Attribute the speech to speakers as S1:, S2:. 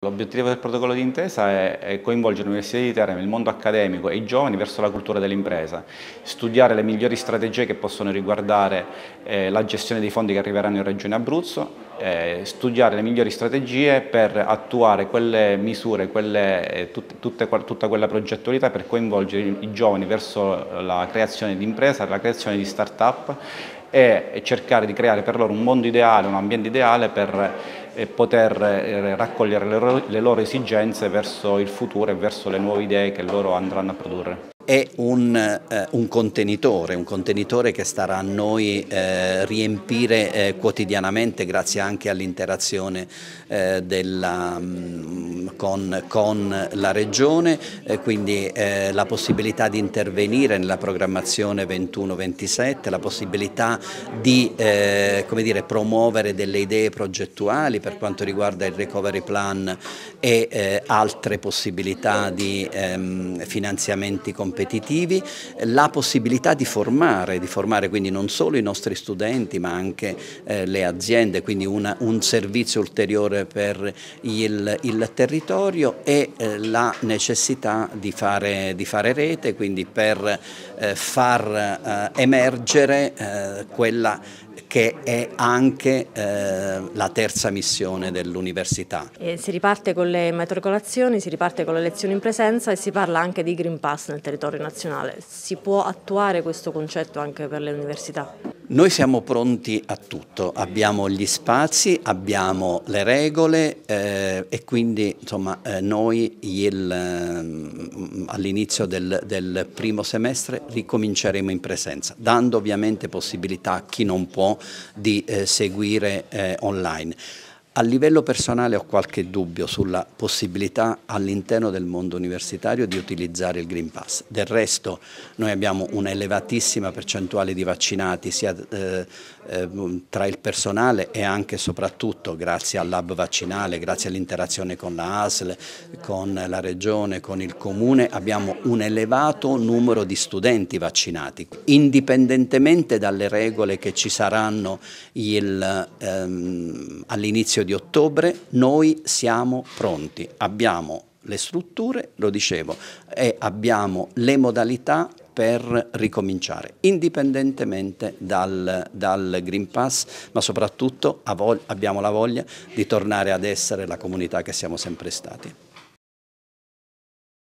S1: L'obiettivo del protocollo d'intesa è coinvolgere l'Università di Teramo, il mondo accademico e i giovani verso la cultura dell'impresa, studiare le migliori strategie che possono riguardare eh, la gestione dei fondi che arriveranno in Regione Abruzzo, eh, studiare le migliori strategie per attuare quelle misure, quelle, eh, tut, tutte, tutta quella progettualità per coinvolgere i giovani verso la creazione di impresa, la creazione di start-up e cercare di creare per loro un mondo ideale, un ambiente ideale per eh, poter eh, raccogliere le loro esigenze verso il futuro e verso le nuove idee che loro andranno a produrre.
S2: È un, eh, un, contenitore, un contenitore che starà a noi eh, riempire eh, quotidianamente grazie anche all'interazione eh, mm, con, con, la Regione, eh, quindi la possibilità di intervenire nella programmazione 21-27, la possibilità di dire, promuovere delle idee progettuali per quanto riguarda il recovery plan e altre possibilità di ehm, finanziamenti competitivi la possibilità di formare, di formare quindi non solo i nostri studenti ma anche eh, le aziende, quindi una, un servizio ulteriore per il, il territorio e eh, la necessità di fare, di fare, rete, quindi per eh, far eh, emergere eh, quella che è anche eh, la terza missione dell'università.
S3: Si riparte con le matricolazioni, si riparte con le lezioni in presenza e si parla anche di Green Pass nel territorio nazionale. Si può attuare questo concetto anche per le università?
S2: Noi siamo pronti a tutto, abbiamo gli spazi, abbiamo le regole eh, e quindi insomma, eh, noi eh, all'inizio del, del primo semestre ricominceremo in presenza, dando ovviamente possibilità a chi non può di eh, seguire eh, online. A livello personale ho qualche dubbio sulla possibilità all'interno del mondo universitario di utilizzare il Green Pass. Del resto noi abbiamo un'elevatissima percentuale di vaccinati sia eh, eh, tra il personale e anche soprattutto grazie al lab vaccinale, grazie all'interazione con la ASL, con la Regione, con il Comune, abbiamo un elevato numero di studenti vaccinati. Indipendentemente dalle regole che ci saranno ehm, all'inizio di ottobre noi siamo pronti, abbiamo le strutture, lo dicevo, e abbiamo le modalità per ricominciare, indipendentemente dal, dal Green Pass, ma soprattutto abbiamo la voglia di tornare ad essere la comunità che siamo sempre stati.